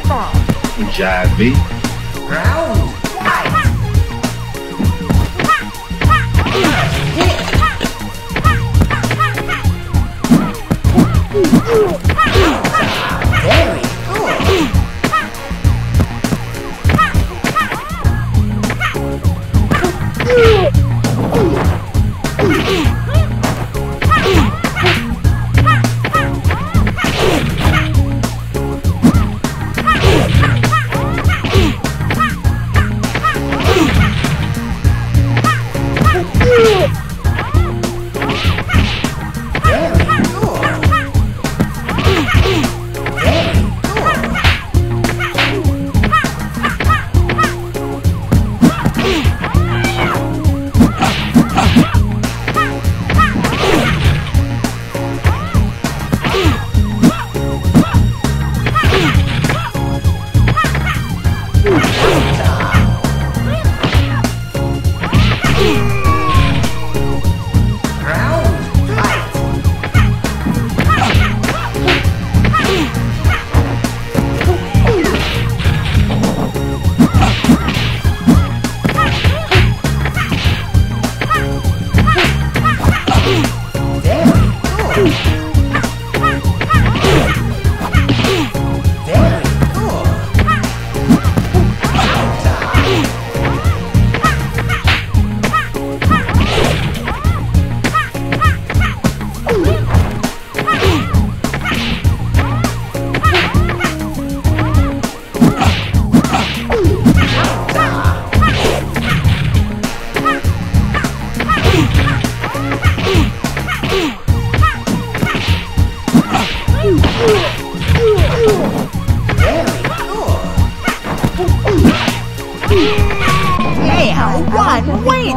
too far. Jive. Round. Very good. Now, one win!